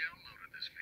downloaded this video.